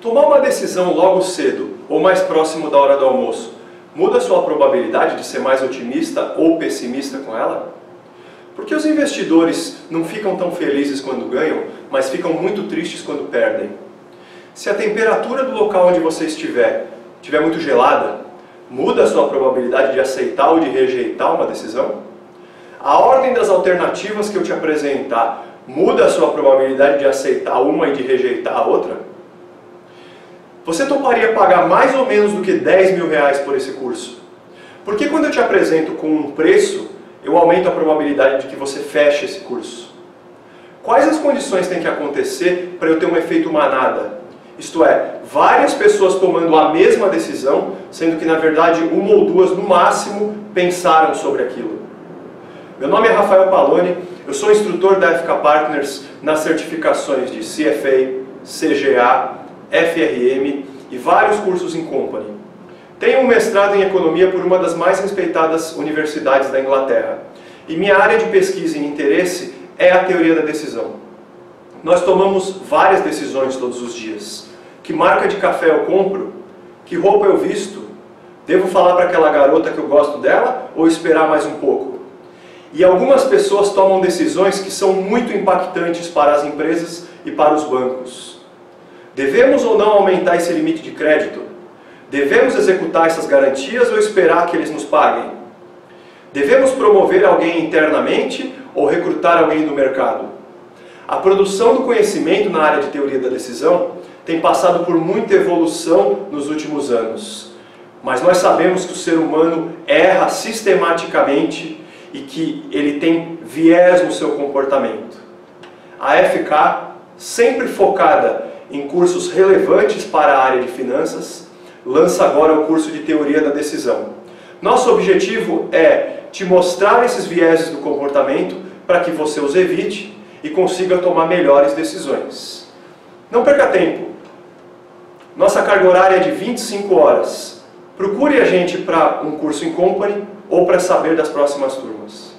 Tomar uma decisão logo cedo ou mais próximo da hora do almoço muda sua probabilidade de ser mais otimista ou pessimista com ela? Por que os investidores não ficam tão felizes quando ganham, mas ficam muito tristes quando perdem? Se a temperatura do local onde você estiver estiver muito gelada, muda sua probabilidade de aceitar ou de rejeitar uma decisão? A ordem das alternativas que eu te apresentar muda sua probabilidade de aceitar uma e de rejeitar a outra? Você toparia pagar mais ou menos do que 10 mil reais por esse curso? Porque quando eu te apresento com um preço, eu aumento a probabilidade de que você feche esse curso. Quais as condições têm que acontecer para eu ter um efeito manada? Isto é, várias pessoas tomando a mesma decisão, sendo que na verdade uma ou duas no máximo pensaram sobre aquilo. Meu nome é Rafael Paloni, eu sou instrutor da FK Partners nas certificações de CFA, CGA, FRM e vários cursos em Company. Tenho um mestrado em Economia por uma das mais respeitadas universidades da Inglaterra. E minha área de pesquisa e interesse é a teoria da decisão. Nós tomamos várias decisões todos os dias. Que marca de café eu compro? Que roupa eu visto? Devo falar para aquela garota que eu gosto dela ou esperar mais um pouco? E algumas pessoas tomam decisões que são muito impactantes para as empresas e para os bancos. Devemos ou não aumentar esse limite de crédito? Devemos executar essas garantias ou esperar que eles nos paguem? Devemos promover alguém internamente ou recrutar alguém do mercado? A produção do conhecimento na área de teoria da decisão tem passado por muita evolução nos últimos anos. Mas nós sabemos que o ser humano erra sistematicamente e que ele tem viés no seu comportamento. A FK, sempre focada em cursos relevantes para a área de finanças, lança agora o curso de Teoria da Decisão. Nosso objetivo é te mostrar esses vieses do comportamento para que você os evite e consiga tomar melhores decisões. Não perca tempo. Nossa carga horária é de 25 horas. Procure a gente para um curso em company ou para saber das próximas turmas.